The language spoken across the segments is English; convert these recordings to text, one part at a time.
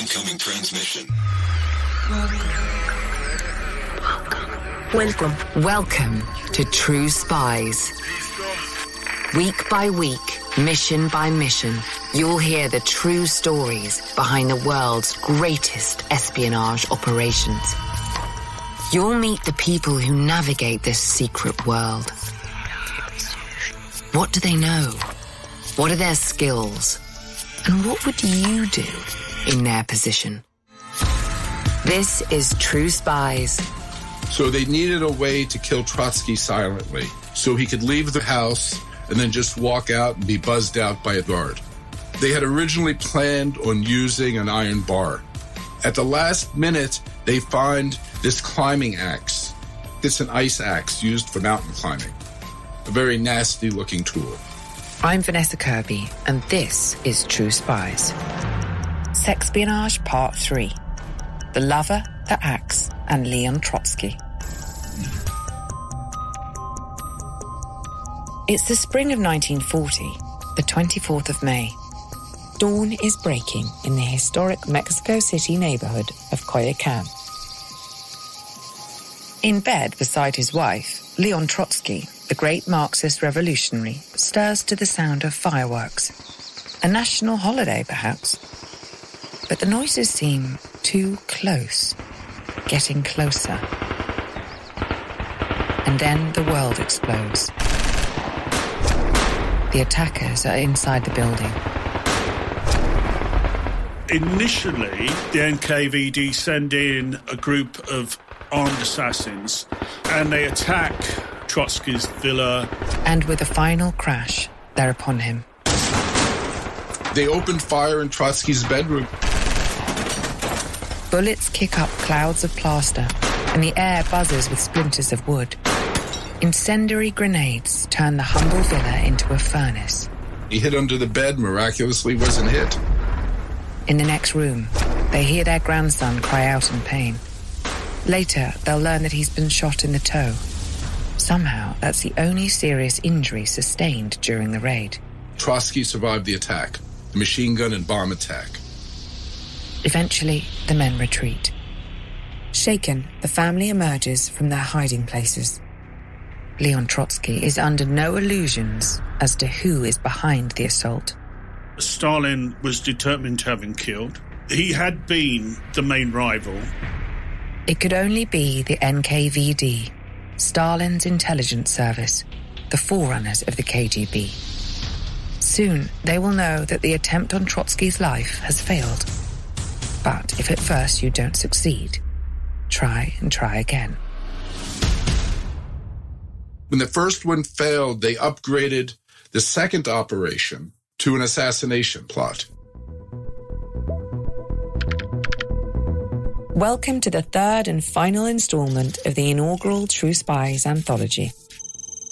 Incoming transmission. Welcome. Welcome to True Spies. Week by week, mission by mission, you'll hear the true stories behind the world's greatest espionage operations. You'll meet the people who navigate this secret world. What do they know? What are their skills? And what would you do in their position? This is True Spies. So they needed a way to kill Trotsky silently, so he could leave the house and then just walk out and be buzzed out by a guard. They had originally planned on using an iron bar. At the last minute, they find this climbing axe. It's an ice axe used for mountain climbing. A very nasty looking tool. I'm Vanessa Kirby, and this is True Spies. Sexpionage Part 3 The Lover, the Axe, and Leon Trotsky. It's the spring of 1940, the 24th of May. Dawn is breaking in the historic Mexico City neighborhood of Coyoacan. In bed beside his wife, Leon Trotsky, the great Marxist revolutionary, stirs to the sound of fireworks. A national holiday, perhaps. But the noises seem too close, getting closer. And then the world explodes. The attackers are inside the building. Initially, the NKVD send in a group of armed assassins and they attack Trotsky's villa. And with a final crash, they're upon him. They opened fire in Trotsky's bedroom. Bullets kick up clouds of plaster, and the air buzzes with splinters of wood. Incendiary grenades turn the humble villa into a furnace. He hid under the bed, miraculously wasn't hit. In the next room, they hear their grandson cry out in pain. Later, they'll learn that he's been shot in the toe. Somehow, that's the only serious injury sustained during the raid. Trotsky survived the attack, the machine gun and bomb attack. Eventually, the men retreat. Shaken, the family emerges from their hiding places. Leon Trotsky is under no illusions as to who is behind the assault. Stalin was determined to have him killed. He had been the main rival. It could only be the NKVD, Stalin's intelligence service, the forerunners of the KGB. Soon, they will know that the attempt on Trotsky's life has failed. But if at first you don't succeed, try and try again. When the first one failed, they upgraded the second operation to an assassination plot. Welcome to the third and final installment of the inaugural True Spies anthology.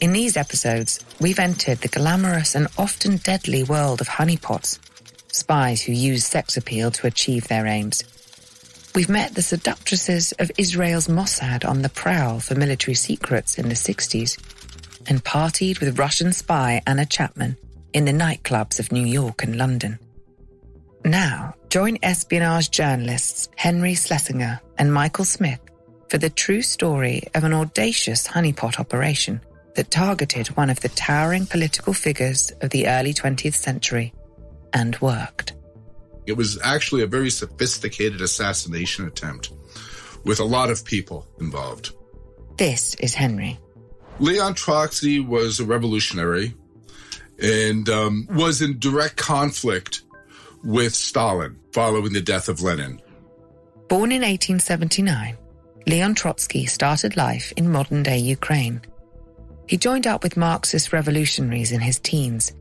In these episodes, we've entered the glamorous and often deadly world of honeypots, spies who use sex appeal to achieve their aims. We've met the seductresses of Israel's Mossad on the prowl for military secrets in the 60s and partied with Russian spy Anna Chapman in the nightclubs of New York and London. Now, join espionage journalists Henry Schlesinger and Michael Smith for the true story of an audacious honeypot operation that targeted one of the towering political figures of the early 20th century and worked. It was actually a very sophisticated assassination attempt with a lot of people involved. This is Henry. Leon Trotsky was a revolutionary and um, was in direct conflict with Stalin following the death of Lenin. Born in 1879, Leon Trotsky started life in modern day Ukraine. He joined up with Marxist revolutionaries in his teens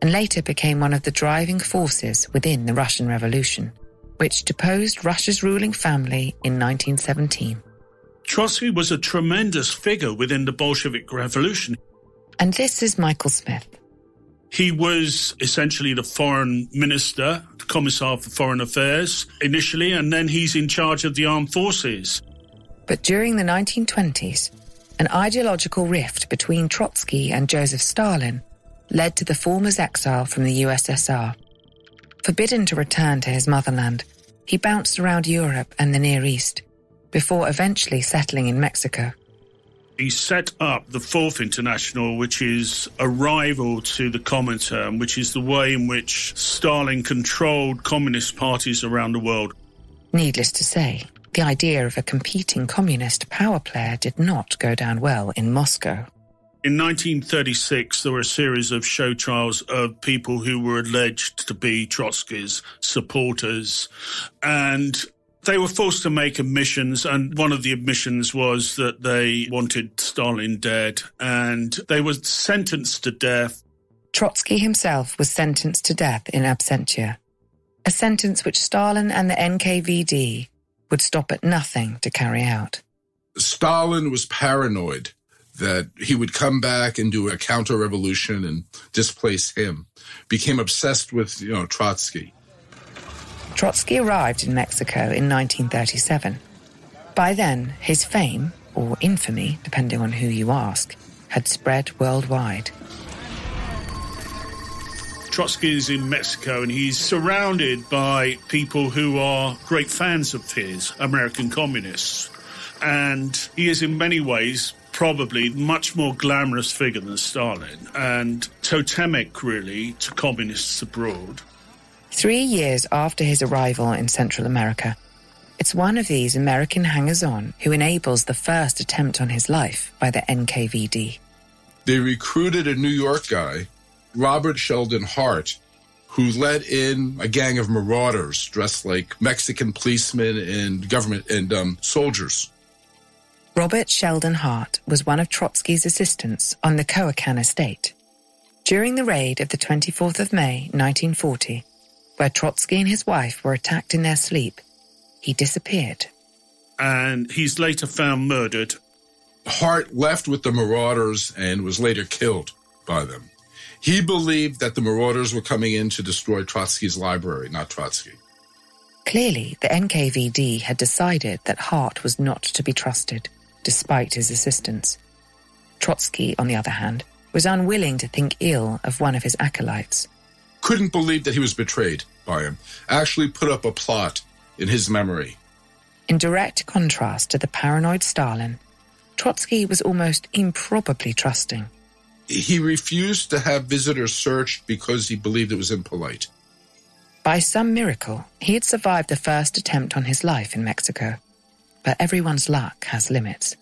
and later became one of the driving forces within the Russian Revolution, which deposed Russia's ruling family in 1917. Trotsky was a tremendous figure within the Bolshevik Revolution. And this is Michael Smith. He was essentially the foreign minister, the commissar for foreign affairs initially, and then he's in charge of the armed forces. But during the 1920s, an ideological rift between Trotsky and Joseph Stalin led to the former's exile from the USSR. Forbidden to return to his motherland, he bounced around Europe and the Near East before eventually settling in Mexico. He set up the Fourth International, which is a rival to the Comintern, which is the way in which Stalin controlled communist parties around the world. Needless to say, the idea of a competing communist power player did not go down well in Moscow. In 1936, there were a series of show trials of people who were alleged to be Trotsky's supporters. And they were forced to make admissions, and one of the admissions was that they wanted Stalin dead, and they were sentenced to death. Trotsky himself was sentenced to death in absentia, a sentence which Stalin and the NKVD would stop at nothing to carry out. Stalin was paranoid that he would come back and do a counter revolution and displace him, became obsessed with, you know, Trotsky. Trotsky arrived in Mexico in 1937. By then, his fame, or infamy, depending on who you ask, had spread worldwide. Trotsky is in Mexico and he's surrounded by people who are great fans of his, American communists. And he is in many ways probably much more glamorous figure than Stalin and totemic really to communists abroad. Three years after his arrival in Central America, it's one of these American hangers on who enables the first attempt on his life by the NKVD. They recruited a New York guy, Robert Sheldon Hart, who led in a gang of marauders dressed like Mexican policemen and government and um, soldiers. Robert Sheldon Hart was one of Trotsky's assistants on the Coyoacan estate. During the raid of the 24th of May, 1940, where Trotsky and his wife were attacked in their sleep, he disappeared. And he's later found murdered. Hart left with the marauders and was later killed by them. He believed that the marauders were coming in to destroy Trotsky's library, not Trotsky. Clearly, the NKVD had decided that Hart was not to be trusted, despite his assistance. Trotsky, on the other hand, was unwilling to think ill of one of his acolytes couldn't believe that he was betrayed by him, actually put up a plot in his memory. In direct contrast to the paranoid Stalin, Trotsky was almost improbably trusting. He refused to have visitors searched because he believed it was impolite. By some miracle, he had survived the first attempt on his life in Mexico. But everyone's luck has limits.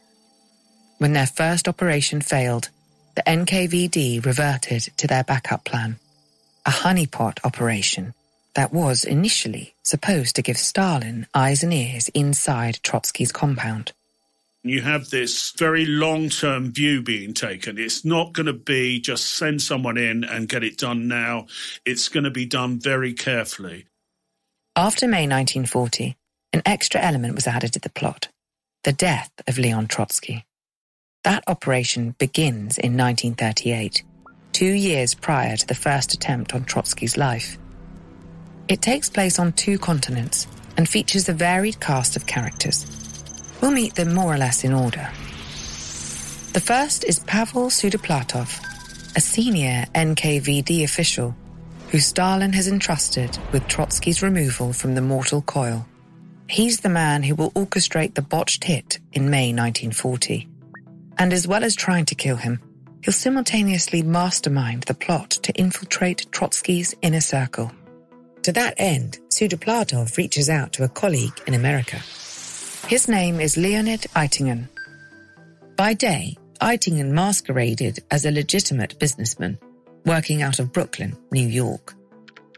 When their first operation failed, the NKVD reverted to their backup plan a honeypot operation that was initially supposed to give Stalin eyes and ears inside Trotsky's compound. You have this very long term view being taken. It's not going to be just send someone in and get it done now. It's going to be done very carefully. After May 1940, an extra element was added to the plot the death of Leon Trotsky. That operation begins in 1938 two years prior to the first attempt on Trotsky's life. It takes place on two continents and features a varied cast of characters. We'll meet them more or less in order. The first is Pavel Sudoplatov, a senior NKVD official who Stalin has entrusted with Trotsky's removal from the mortal coil. He's the man who will orchestrate the botched hit in May 1940. And as well as trying to kill him, he'll simultaneously mastermind the plot to infiltrate Trotsky's inner circle. To that end, Sudoplatov reaches out to a colleague in America. His name is Leonid Eitingon. By day, Eitingon masqueraded as a legitimate businessman, working out of Brooklyn, New York.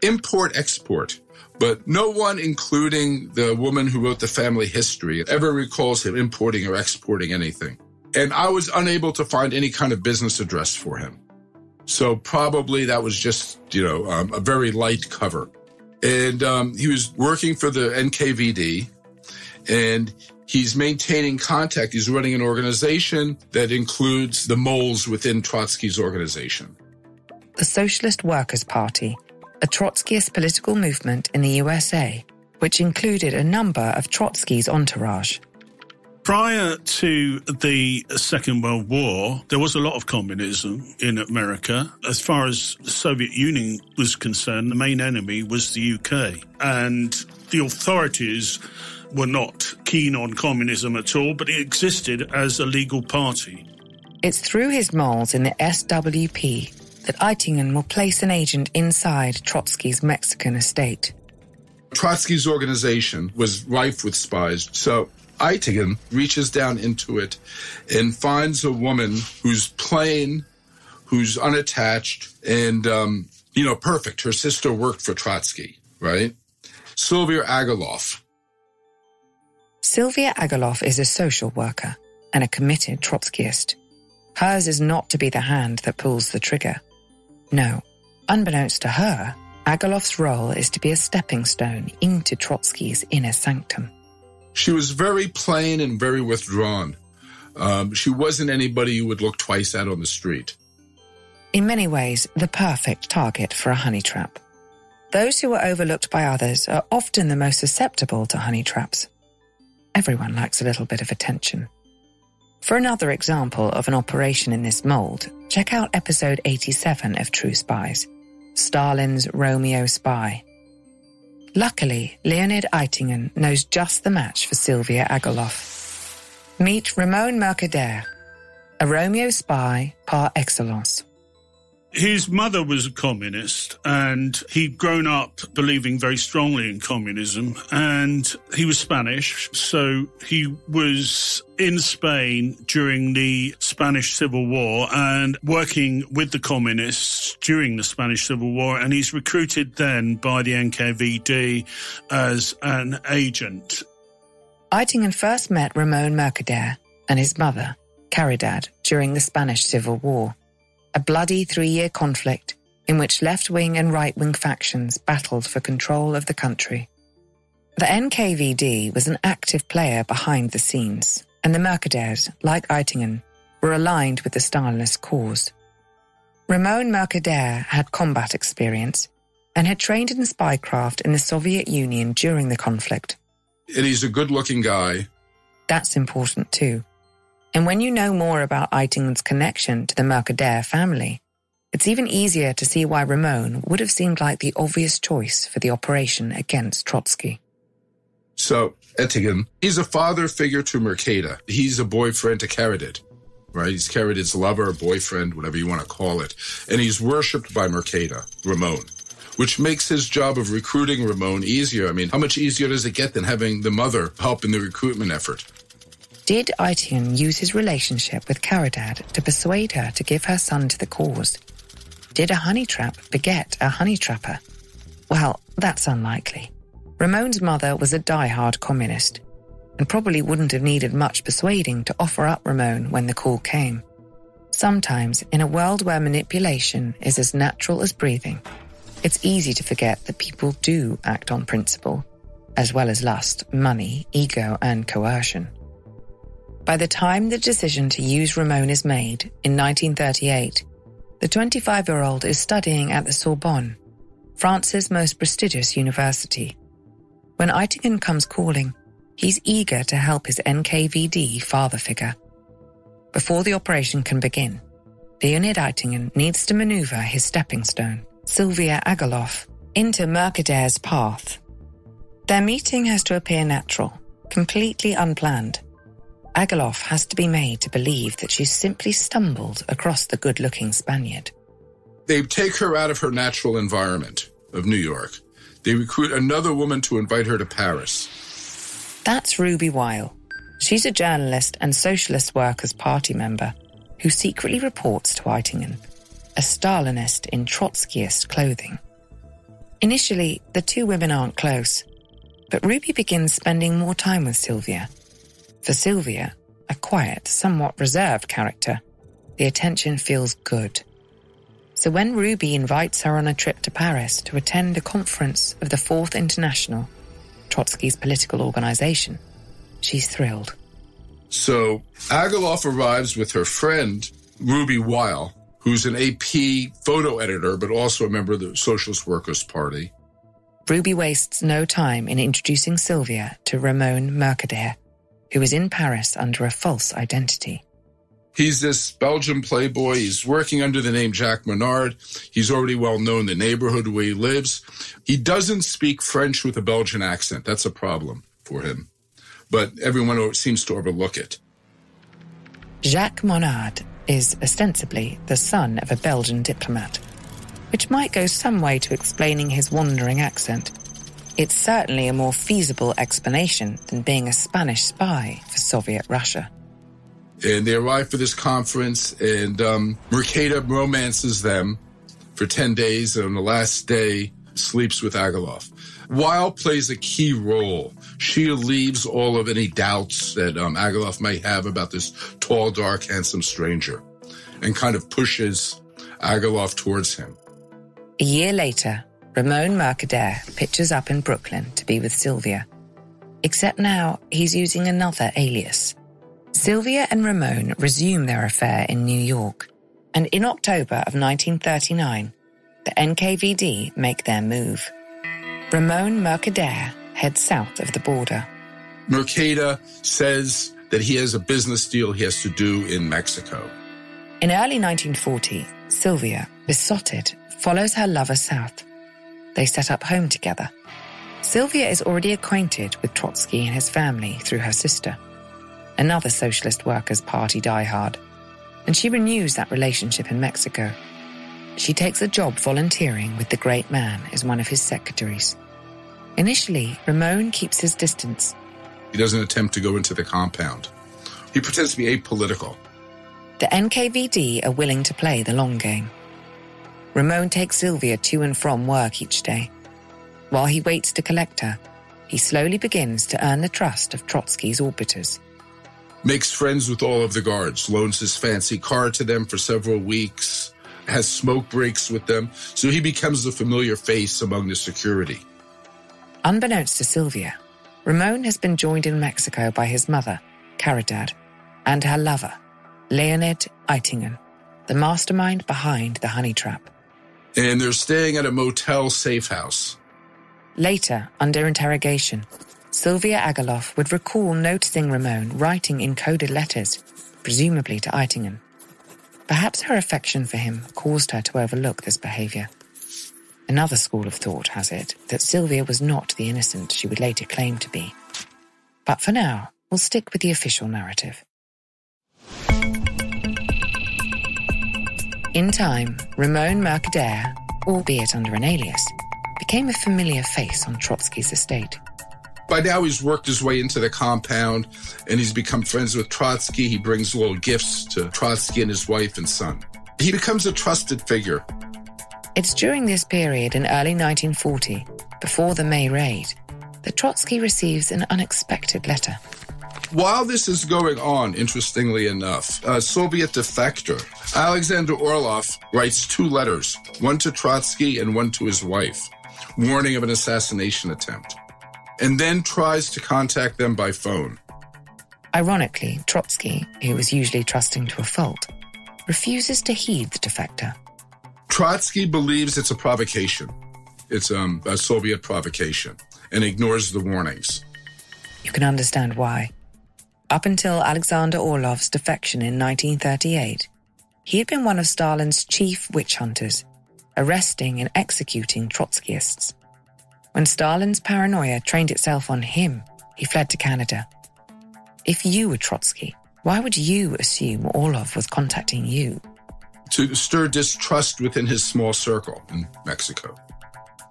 Import export, but no one, including the woman who wrote the family history, ever recalls him importing or exporting anything. And I was unable to find any kind of business address for him. So probably that was just, you know, um, a very light cover. And um, he was working for the NKVD and he's maintaining contact. He's running an organization that includes the moles within Trotsky's organization. The Socialist Workers' Party, a Trotskyist political movement in the USA, which included a number of Trotsky's entourage. Prior to the Second World War, there was a lot of communism in America. As far as the Soviet Union was concerned, the main enemy was the UK. And The authorities were not keen on communism at all, but it existed as a legal party. It's through his moles in the SWP that Eitingon will place an agent inside Trotsky's Mexican estate. Trotsky's organization was rife with spies, so Eitingon reaches down into it and finds a woman who's plain, who's unattached, and, um, you know, perfect. Her sister worked for Trotsky, right? Sylvia Ageloff. Sylvia Ageloff is a social worker and a committed Trotskyist. Hers is not to be the hand that pulls the trigger. No, unbeknownst to her, Ageloff's role is to be a stepping stone into Trotsky's inner sanctum. She was very plain and very withdrawn. Um, she wasn't anybody you would look twice at on the street. In many ways, the perfect target for a honey trap. Those who are overlooked by others are often the most susceptible to honey traps. Everyone likes a little bit of attention. For another example of an operation in this mold, check out episode 87 of True Spies, Stalin's Romeo Spy. Luckily, Leonid Eitingon knows just the match for Sylvia Ageloff. Meet Ramon Mercader, a Romeo spy par excellence. His mother was a communist and he'd grown up believing very strongly in communism and he was Spanish. So he was in Spain during the Spanish Civil War and working with the communists during the Spanish Civil War. And he's recruited then by the NKVD as an agent. Eitingon first met Ramon Mercader and his mother, Caridad, during the Spanish Civil War a bloody three year conflict in which left wing and right wing factions battled for control of the country. The NKVD was an active player behind the scenes, and the Mercaders, like Eitingon, were aligned with the Stalinist cause. Ramon Mercader had combat experience and had trained in spycraft in the Soviet Union during the conflict. And he's a good looking guy. That's important too. And when you know more about Eitingon's connection to the Mercader family, it's even easier to see why Ramon would have seemed like the obvious choice for the operation against Trotsky. So, Eitingon, he's a father figure to Mercader. He's a boyfriend to Caridad, right? He's Caridad's lover, boyfriend, whatever you want to call it. And he's worshipped by Mercader, Ramon, which makes his job of recruiting Ramon easier. I mean, how much easier does it get than having the mother help in the recruitment effort? Did Eitingon use his relationship with Caridad to persuade her to give her son to the cause? Did a honey trap beget a honey trapper? Well, that's unlikely. Ramon's mother was a die-hard communist and probably wouldn't have needed much persuading to offer up Ramon when the call came. Sometimes, in a world where manipulation is as natural as breathing, it's easy to forget that people do act on principle, as well as lust, money, ego, and coercion. By the time the decision to use Ramon is made in 1938, the 25 year old is studying at the Sorbonne, France's most prestigious university. When Eitingon comes calling, he's eager to help his NKVD father figure. Before the operation can begin, Leonid Eitingon needs to maneuver his stepping stone, Sylvia Ageloff, into Mercader's path. Their meeting has to appear natural, completely unplanned Ageloff has to be made to believe that she simply stumbled across the good looking Spaniard. They take her out of her natural environment of New York. They recruit another woman to invite her to Paris. That's Ruby Weil. She's a journalist and Socialist Workers' Party member who secretly reports to Eitingon, a Stalinist in Trotskyist clothing. Initially, the two women aren't close, but Ruby begins spending more time with Sylvia for Sylvia, a quiet, somewhat reserved character, the attention feels good. So when Ruby invites her on a trip to Paris to attend a conference of the Fourth International, Trotsky's political organization, she's thrilled. So Ageloff arrives with her friend, Ruby Weil, who's an AP photo editor, but also a member of the Socialist Workers' Party. Ruby wastes no time in introducing Sylvia to Ramon Mercader, who was in Paris under a false identity. He's this Belgian playboy. He's working under the name Jack Menard. He's already well known the neighborhood where he lives. He doesn't speak French with a Belgian accent. That's a problem for him. But everyone seems to overlook it. Jacques Menard is ostensibly the son of a Belgian diplomat, which might go some way to explaining his wandering accent. It's certainly a more feasible explanation than being a Spanish spy for Soviet Russia. And they arrive for this conference, and um, Mercader romances them for 10 days, and on the last day, sleeps with Ageloff. Weil plays a key role. She leaves all of any doubts that um, Ageloff may have about this tall, dark, handsome stranger and kind of pushes Ageloff towards him. A year later, Ramon Mercader pitches up in Brooklyn to be with Sylvia. Except now he's using another alias. Sylvia and Ramon resume their affair in New York, and in October of 1939, the NKVD make their move. Ramon Mercader heads south of the border. Mercader says that he has a business deal he has to do in Mexico. In early 1940, Sylvia, besotted, follows her lover south. They set up home together. Sylvia is already acquainted with Trotsky and his family through her sister another Socialist Workers' Party diehard, and she renews that relationship in Mexico. She takes a job volunteering with the great man as one of his secretaries. Initially, Ramon keeps his distance. He doesn't attempt to go into the compound. He pretends to be apolitical. The NKVD are willing to play the long game. Ramon takes Sylvia to and from work each day. While he waits to collect her, he slowly begins to earn the trust of Trotsky's orbiters makes friends with all of the guards, loans his fancy car to them for several weeks, has smoke breaks with them, so he becomes a familiar face among the security. Unbeknownst to Sylvia, Ramon has been joined in Mexico by his mother, Caridad, and her lover, Leonid Eitingon, the mastermind behind the honey trap. And they're staying at a motel safe house. Later, under interrogation, Sylvia Ageloff would recall noticing Ramon writing encoded letters, presumably to Eitingon. Perhaps her affection for him caused her to overlook this behavior. Another school of thought has it that Sylvia was not the innocent she would later claim to be. But for now, we'll stick with the official narrative. In time, Ramon Mercader, albeit under an alias, became a familiar face on Trotsky's estate. By now, he's worked his way into the compound and he's become friends with Trotsky. He brings little gifts to Trotsky and his wife and son. He becomes a trusted figure. It's during this period in early 1940, before the May raid, that Trotsky receives an unexpected letter. While this is going on, interestingly enough, a Soviet defector, Alexander Orlov, writes two letters, one to Trotsky and one to his wife, warning of an assassination attempt and then tries to contact them by phone. Ironically, Trotsky, who was usually trusting to a fault, refuses to heed the defector. Trotsky believes it's a provocation. It's um, a Soviet provocation and ignores the warnings. You can understand why. Up until Alexander Orlov's defection in 1938, he had been one of Stalin's chief witch hunters, arresting and executing Trotskyists. When Stalin's paranoia trained itself on him, he fled to Canada. If you were Trotsky, why would you assume Orlov was contacting you? To stir distrust within his small circle in Mexico.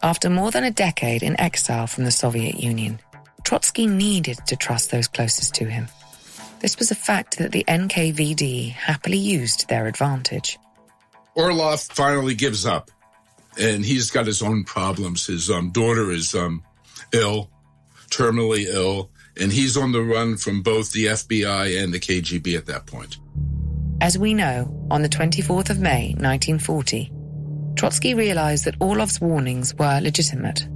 After more than a decade in exile from the Soviet Union, Trotsky needed to trust those closest to him. This was a fact that the NKVD happily used to their advantage. Orlov finally gives up and he's got his own problems. His um, daughter is um, ill, terminally ill, and he's on the run from both the FBI and the KGB at that point. As we know, on the 24th of May, 1940, Trotsky realized that Orlov's warnings were legitimate.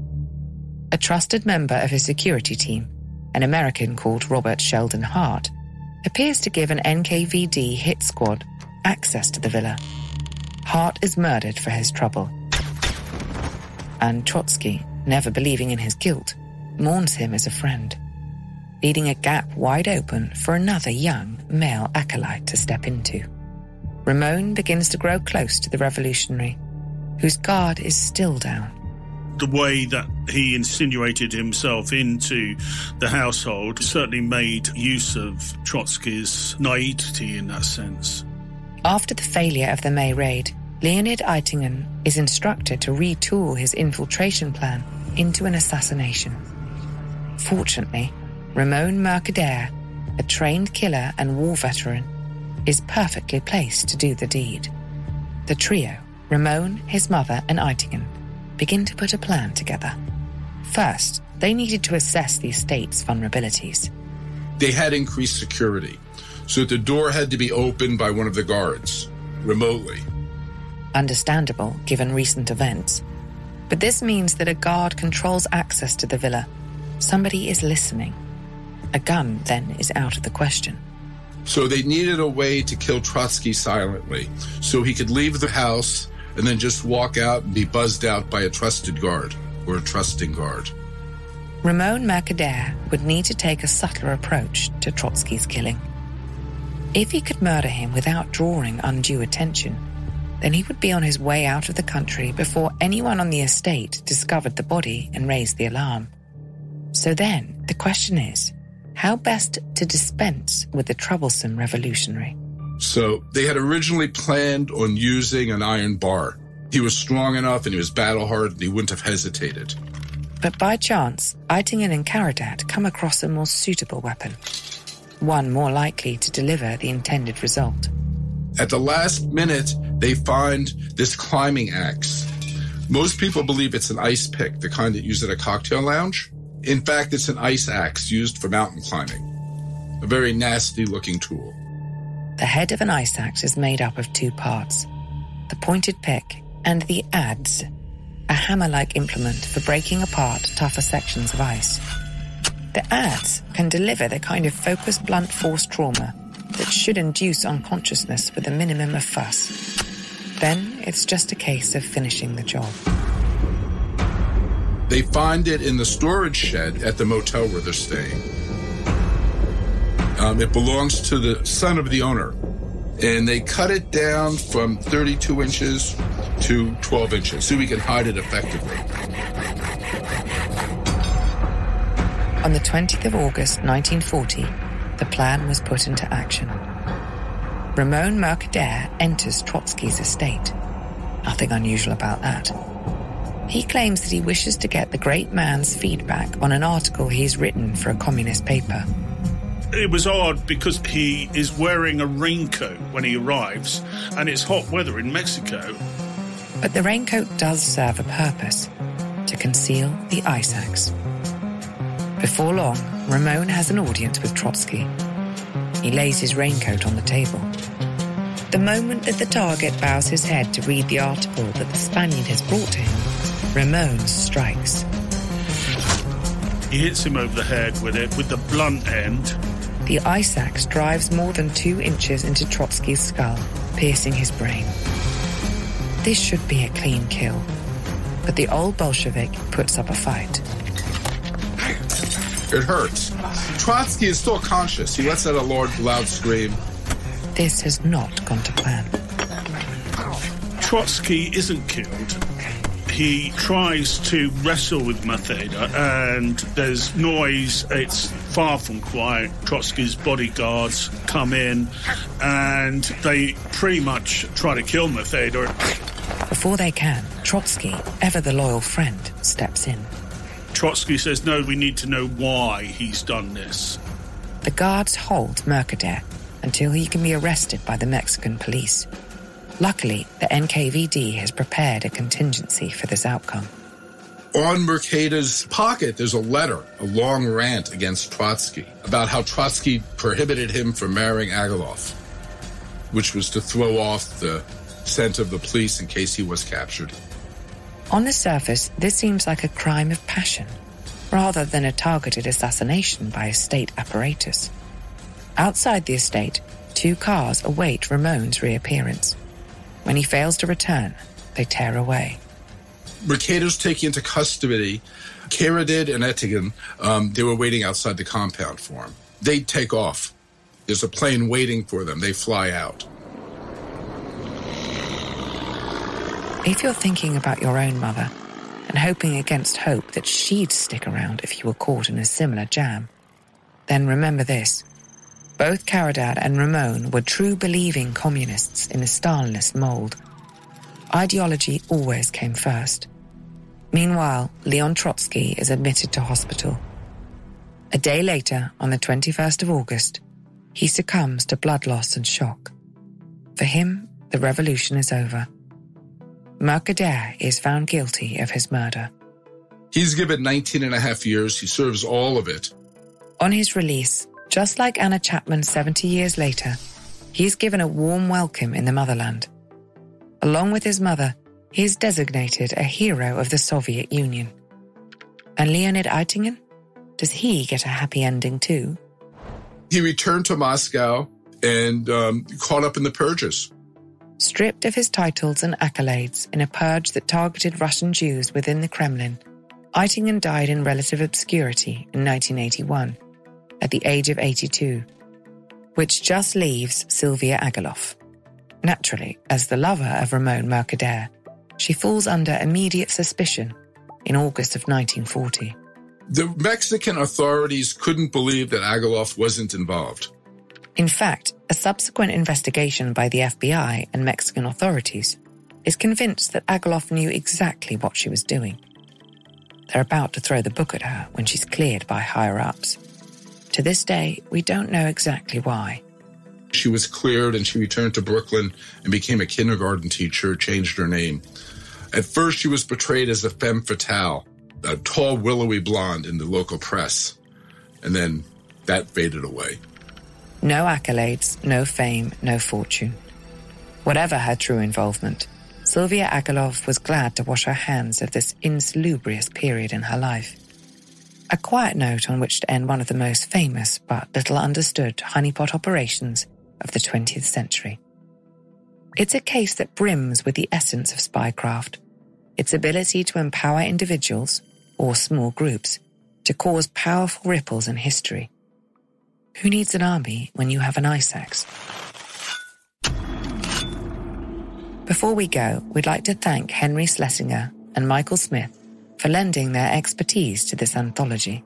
A trusted member of his security team, an American called Robert Sheldon Hart, appears to give an NKVD hit squad access to the villa. Hart is murdered for his trouble and Trotsky, never believing in his guilt, mourns him as a friend. leaving a gap wide open for another young male acolyte to step into. Ramon begins to grow close to the revolutionary, whose guard is still down. The way that he insinuated himself into the household certainly made use of Trotsky's naivety in that sense. After the failure of the May raid, Leonid Eitingon is instructed to retool his infiltration plan into an assassination. Fortunately, Ramon Mercader, a trained killer and war veteran, is perfectly placed to do the deed. The trio, Ramon, his mother, and Eitingon, begin to put a plan together. First, they needed to assess the estate's vulnerabilities. They had increased security, so the door had to be opened by one of the guards, remotely. Understandable, given recent events. But this means that a guard controls access to the villa. Somebody is listening. A gun, then, is out of the question. So they needed a way to kill Trotsky silently, so he could leave the house and then just walk out and be buzzed out by a trusted guard or a trusting guard. Ramon Mercader would need to take a subtler approach to Trotsky's killing. If he could murder him without drawing undue attention, then he would be on his way out of the country before anyone on the estate discovered the body and raised the alarm. So then, the question is how best to dispense with the troublesome revolutionary? So they had originally planned on using an iron bar. He was strong enough and he was battle hardened, he wouldn't have hesitated. But by chance, Eitingon and Caridad come across a more suitable weapon, one more likely to deliver the intended result. At the last minute, they find this climbing axe. Most people believe it's an ice pick, the kind that you use at a cocktail lounge. In fact, it's an ice axe used for mountain climbing. A very nasty looking tool. The head of an ice axe is made up of two parts the pointed pick and the adze, a hammer like implement for breaking apart tougher sections of ice. The adze can deliver the kind of focused blunt force trauma that should induce unconsciousness with a minimum of fuss. Then it's just a case of finishing the job. They find it in the storage shed at the motel where they're staying. Um, it belongs to the son of the owner. And they cut it down from 32 inches to 12 inches so we can hide it effectively. On the 20th of August 1940, the plan was put into action. Ramon Mercader enters Trotsky's estate. Nothing unusual about that. He claims that he wishes to get the great man's feedback on an article he's written for a communist paper. It was odd because he is wearing a raincoat when he arrives, and it's hot weather in Mexico. But the raincoat does serve a purpose to conceal the ice axe. Before long, Ramon has an audience with Trotsky. He lays his raincoat on the table. The moment that the target bows his head to read the article that the Spaniard has brought to him, Ramon strikes. He hits him over the head with it, with the blunt end. The ice axe drives more than two inches into Trotsky's skull, piercing his brain. This should be a clean kill, but the old Bolshevik puts up a fight. It hurts. Trotsky is still conscious. He lets out a loud, loud scream. This has not gone to plan. Trotsky isn't killed he tries to wrestle with Mercader, and there's noise. It's far from quiet. Trotsky's bodyguards come in, and they pretty much try to kill Mercader. Before they can, Trotsky, ever the loyal friend, steps in. Trotsky says, No, we need to know why he's done this. The guards hold Mercader until he can be arrested by the Mexican police. Luckily, the NKVD has prepared a contingency for this outcome. On Mercader's pocket, there's a letter, a long rant against Trotsky about how Trotsky prohibited him from marrying Ageloff, which was to throw off the scent of the police in case he was captured. On the surface, this seems like a crime of passion, rather than a targeted assassination by a state apparatus. Outside the estate, two cars await Ramon's reappearance. When he fails to return, they tear away. Mercader's taking into custody Caridad and Eitingon. Um, they were waiting outside the compound for him. They take off. There's a plane waiting for them. They fly out. If you're thinking about your own mother and hoping against hope that she'd stick around if you were caught in a similar jam, then remember this. Both Caridad and Ramon were true believing communists in the Stalinist mold. Ideology always came first. Meanwhile, Leon Trotsky is admitted to hospital. A day later, on the 21st of August, he succumbs to blood loss and shock. For him, the revolution is over. Mercader is found guilty of his murder. He's given 19 and a half years. He serves all of it. On his release, just like Anna Chapman 70 years later, he is given a warm welcome in the motherland. Along with his mother, he is designated a hero of the Soviet Union. And Leonid Eitingon? Does he get a happy ending too? He returned to Moscow and um, caught up in the purges. Stripped of his titles and accolades in a purge that targeted Russian Jews within the Kremlin, Eitingon died in relative obscurity in 1981 at the age of 82, which just leaves Sylvia Ageloff. Naturally, as the lover of Ramon Mercader, she falls under immediate suspicion in August of 1940. The Mexican authorities couldn't believe that Ageloff wasn't involved. In fact, a subsequent investigation by the FBI and Mexican authorities is convinced that Ageloff knew exactly what she was doing. They're about to throw the book at her when she's cleared by higher ups. To this day, we don't know exactly why. She was cleared and she returned to Brooklyn and became a kindergarten teacher, changed her name. At first, she was portrayed as a femme fatale, a tall, willowy blonde in the local press. And then that faded away. No accolades, no fame, no fortune. Whatever her true involvement, Sylvia Ageloff was glad to wash her hands of this insalubrious period in her life. A quiet note on which to end one of the most famous but little understood honeypot operations of the 20th century. It's a case that brims with the essence of spycraft, its ability to empower individuals, or small groups, to cause powerful ripples in history who needs an army when you have an ice axe? Before we go, we'd like to thank Henry Schlesinger and Michael Smith for lending their expertise to this anthology.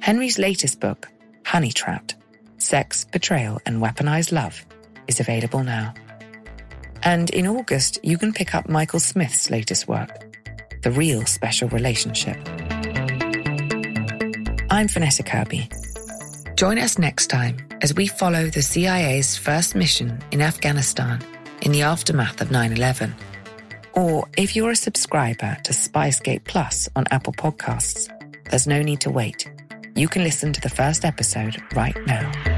Henry's latest book, Honey Trapped Sex, Betrayal, and Weaponized Love, is available now. And in August, you can pick up Michael Smith's latest work, The Real Special Relationship. I'm Vanessa Kirby. Join us next time as we follow the CIA's first mission in Afghanistan in the aftermath of 9 11. Or if you're a subscriber to Spyscape Plus on Apple Podcasts, there's no need to wait. You can listen to the first episode right now.